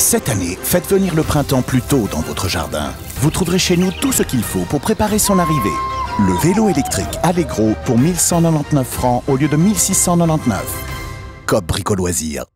Cette année, faites venir le printemps plus tôt dans votre jardin. Vous trouverez chez nous tout ce qu'il faut pour préparer son arrivée. Le vélo électrique Allegro pour 1199 francs au lieu de 1699. COP Brico Loisirs.